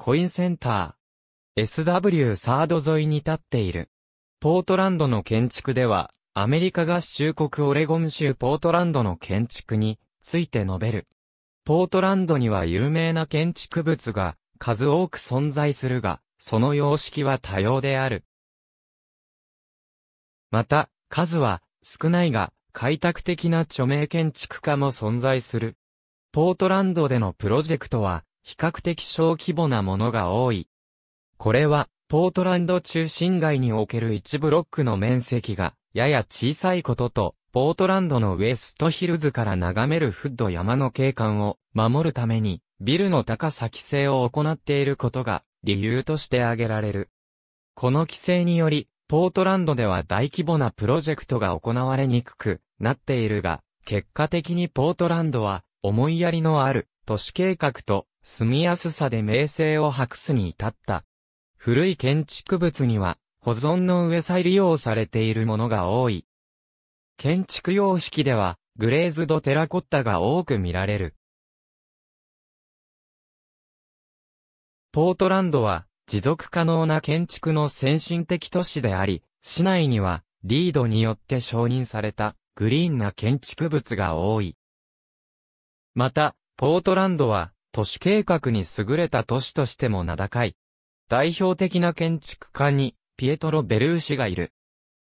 コインセンター。SW サード沿いに立っている。ポートランドの建築では、アメリカ合衆国オレゴン州ポートランドの建築について述べる。ポートランドには有名な建築物が数多く存在するが、その様式は多様である。また、数は少ないが、開拓的な著名建築家も存在する。ポートランドでのプロジェクトは、比較的小規模なものが多い。これは、ポートランド中心街における1ブロックの面積が、やや小さいことと、ポートランドのウエストヒルズから眺めるフッド山の景観を守るために、ビルの高さ規制を行っていることが理由として挙げられる。この規制により、ポートランドでは大規模なプロジェクトが行われにくくなっているが、結果的にポートランドは思いやりのある都市計画と住みやすさで名声を博すに至った。古い建築物には保存の上再利用されているものが多い。建築様式ではグレーズドテラコッタが多く見られる。ポートランドは持続可能な建築の先進的都市であり、市内にはリードによって承認されたグリーンな建築物が多い。また、ポートランドは都市計画に優れた都市としても名高い。代表的な建築家にピエトロ・ベルーシがいる。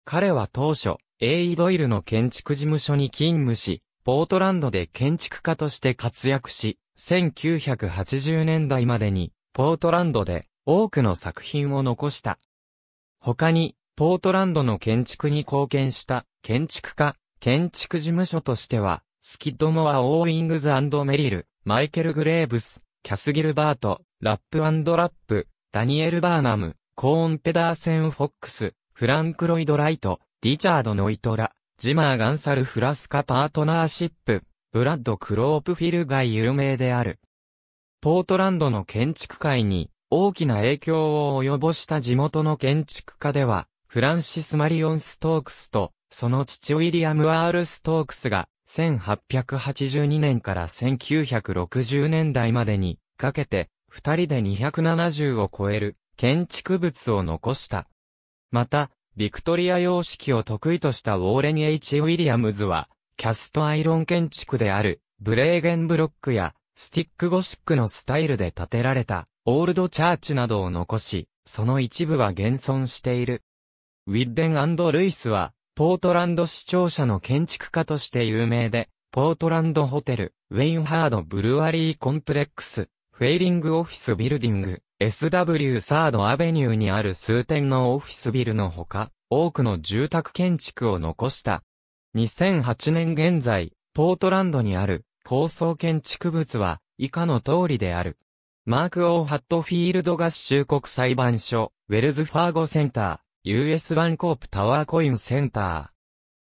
彼は当初、エイドイルの建築事務所に勤務し、ポートランドで建築家として活躍し、1980年代までに、ポートランドで多くの作品を残した。他に、ポートランドの建築に貢献した建築家、建築事務所としては、スキッドモア・オーウィングズアンドメリル、マイケル・グレーブス、キャスギルバート、ラップアンドラップ、ダニエル・バーナム、コーン・ペダーセン・フォックス、フランク・ロイド・ライト、リチャード・ノイトラ、ジマー・ガンサル・フラスカ・パートナーシップ、ブラッド・クロープフィルが有名である。ポートランドの建築界に大きな影響を及ぼした地元の建築家では、フランシス・マリオン・ストークスと、その父ウィリアム・アール・ストークスが、1882年から1960年代までにかけて、二人で270を超える建築物を残した。また、ビクトリア様式を得意としたウォーレン・ H・ ウィリアムズは、キャストアイロン建築である、ブレーゲンブロックや、スティックゴシックのスタイルで建てられた、オールドチャーチなどを残し、その一部は現存している。ウィッデンルイスは、ポートランド市庁舎の建築家として有名で、ポートランドホテル、ウェインハードブルワリーコンプレックス、フェイリングオフィスビルディング、SW サードアベニューにある数点のオフィスビルのほか、多くの住宅建築を残した。2008年現在、ポートランドにある高層建築物は以下の通りである。マーク・オー・ハットフィールド合衆国裁判所、ウェルズ・ファーゴセンター、US バンコープタワーコインセンター。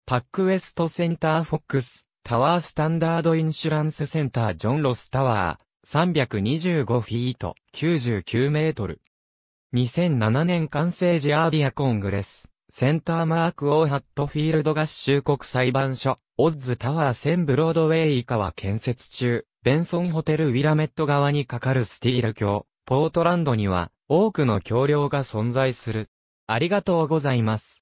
パックウェストセンターフォックス、タワースタンダードインシュランスセンタージョンロスタワー、325フィート、99メートル。2007年完成時アーディアコングレス、センターマークオーハットフィールド合衆国裁判所、オッズタワー1000ブロードウェイ以下は建設中、ベンソンホテルウィラメット側にかかるスティール橋、ポートランドには多くの橋梁が存在する。ありがとうございます。